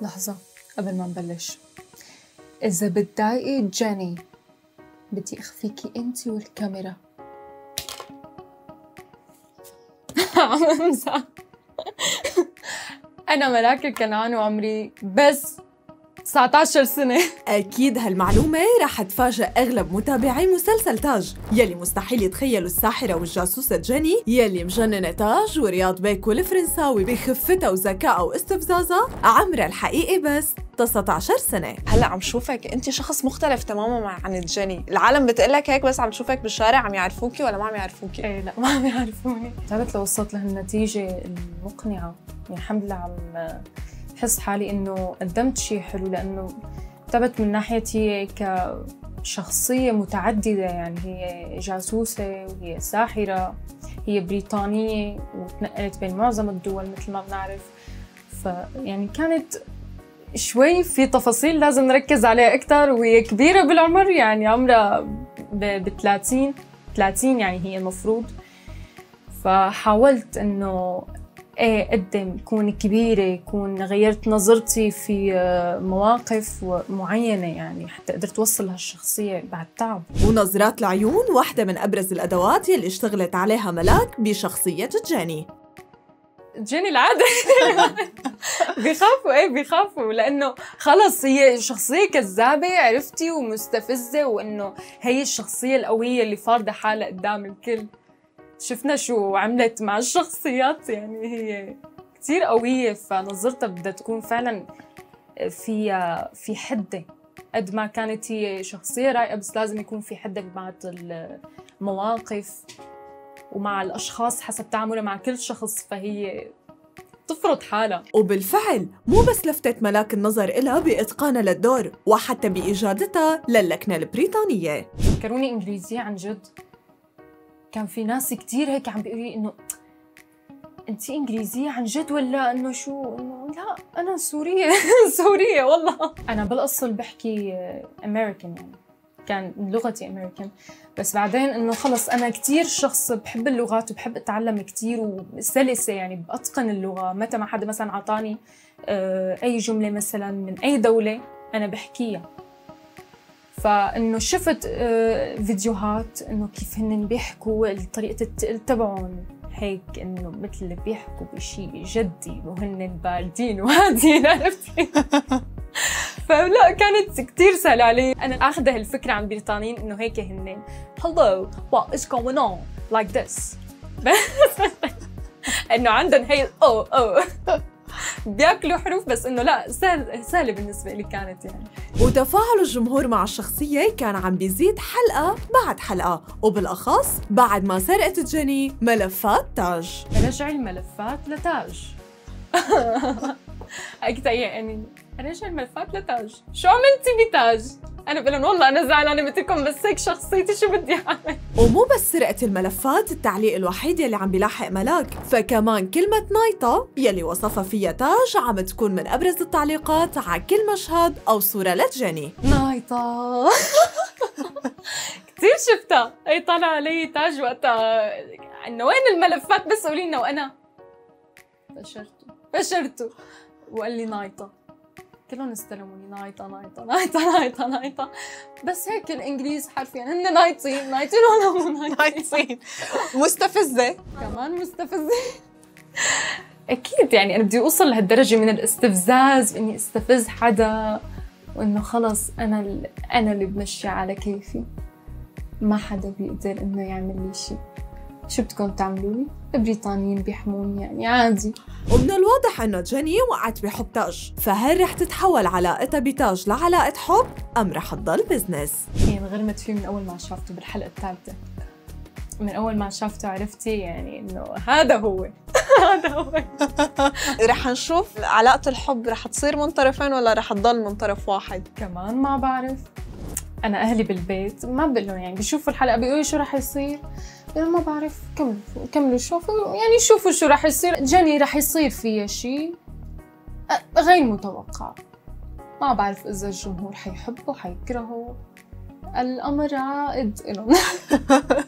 لحظة قبل ما نبلش. إذا بتضايقي جاني بدي أخفيكي أنت والكاميرا. عم أنا ملاك الكنعان وعمري بس 19 سنة. أكيد هالمعلومة رح تفاجئ أغلب متابعي مسلسل تاج يلي مستحيل يتخيلوا الساحرة والجاسوسة جيني يلي مجننة تاج ورياض بيك والفرنساوي بخفتها وذكائها واستفزازها عمرها الحقيقي بس 19 سنة. هلا عم شوفك انت شخص مختلف تماما عن جيني العالم بتقلك هيك بس عم تشوفك بالشارع عم يعرفوكي ولا ما عم يعرفوكي؟ إيه لا ما عم يعرفوني. تعبت لوصلت لهالنتيجة المقنعة يعني الحمد لله عم بحس حالي إنه قدمت شيء حلو لأنه تعبت من ناحيتي كشخصية متعددة يعني هي جاسوسة وهي ساحرة هي بريطانية وتنقلت بين معظم الدول مثل ما بنعرف. فيعني كانت شوي في تفاصيل لازم نركز عليها أكثر وهي كبيرة بالعمر يعني عمرها ب 30 30 يعني هي المفروض. فحاولت إنه إيه اقدم كون كبيرة كون غيرت نظرتي في آه، مواقف معينة يعني حتى قدرت أوصل هالشخصية بعد تعب. ونظرات العيون واحدة من أبرز الأدوات يلي اشتغلت عليها ملاك بشخصية جيني. جيني العادة. بيخافوا إيه بيخافوا لأنه خلص هي شخصية كذابة عرفتي ومستفزة وإنه هي الشخصية القوية اللي فارضة حالها قدام الكل. شفنا شو عملت مع الشخصيات يعني هي كتير قوية فنظرتها بدها تكون فعلا في في حدة قد ما كانت هي شخصية رايقة بس لازم يكون في حدة مع المواقف ومع الأشخاص حسب تعاملها مع كل شخص فهي تفرض حالها. وبالفعل مو بس لفتت ملاك النظر إلها بإتقانها للدور وحتى بإجادتها للكنة البريطانية. فكروني إنجليزية عن جد. كان في ناس كتير هيك عم بيقولوا لي إنه انت إنجليزية عن جد ولا إنه شو؟ إنه لا أنا سورية سورية والله. أنا بالاصل بحكي امريكان يعني كان لغتي امريكان بس بعدين إنه خلص أنا كثير شخص بحب اللغات وبحب أتعلم كثير وسلسة يعني بأتقن اللغة. متى ما حدا مثلا اعطاني آه، أي جملة مثلا من أي دولة أنا بحكيها. فإنه شفت آه، فيديوهات إنه كيف هن بيحكوا طريقه التقل تبعهم. هيك إنه مثل بيحكوا بشيء جدي وهن باردين وهادين عرفتي فلا كانت كثير سهلة علي. أنا اخذ هالفكرة عن بريطانيين إنه هيك هن hello what is going on? Like this. إنه عندهم هي أو أو بياكلوا حروف بس إنه لا سهل سهلة بالنسبة لي كانت يعني. وتفاعل الجمهور مع الشخصية كان عم بيزيد حلقة بعد حلقة وبالأخص بعد ما سرقت جيني ملفات تاج. رجع الملفات لتاج. أكثر يعني رجع الملفات لتاج. شو عملتي بتاج؟ أنا بقول والله أنا زعلانة مثلكم بس هيك شخصيتي شو بدي أعمل. ومو بس سرقة الملفات التعليق الوحيد يلي عم بيلاحق ملاك. فكمان كلمة نايطه يلي وصفها فيها تاج عم تكون من أبرز التعليقات على كل مشهد أو صورة لجيني نايطه كثير شفتها. أي طلع علي تاج وقتها. إنه وين الملفات؟ بس قولي لنا وأنا. فشرته. فشرته. وقال لي نايطه كلهم استلموني نايطة نايطة نايطة نايطة نايطة بس هيك الإنجليز حرفيا هن نايطين نايطين ولا مو نايطين مستفزة. كمان مستفزة. أكيد يعني أنا بدي أوصل لهالدرجة من الاستفزاز إني أستفز حدا وإنه خلص أنا أنا اللي بمشي على كيفي. ما حدا بيقدر إنه يعمل لي شيء شو بدكم تعملوا لي؟ البريطانيين بيحموني يعني عادي. ومن الواضح انه جيني وقعت بحب تاج. فهل رح تتحول علاقتها بتاج لعلاقة حب أم رح تضل business؟ هي انغرمت فيه من أول ما شافته بالحلقة الثالثة. من أول ما شافته عرفتي يعني إنه هذا هو. هذا هو. رح نشوف علاقة الحب رح تصير من طرفين ولا رح تضل من طرف واحد؟ كمان ما بعرف. أنا أهلي بالبيت ما بقول لهم يعني بيشوفوا الحلقة بيقولوا شو رح يصير. ما بعرف كملوا كملوا شوفوا يعني شوفوا شو رح يصير. جاني رح يصير فيها شيء غير متوقع. ما بعرف إذا الجمهور حيحبه حيكرهه. الأمر عائد لهم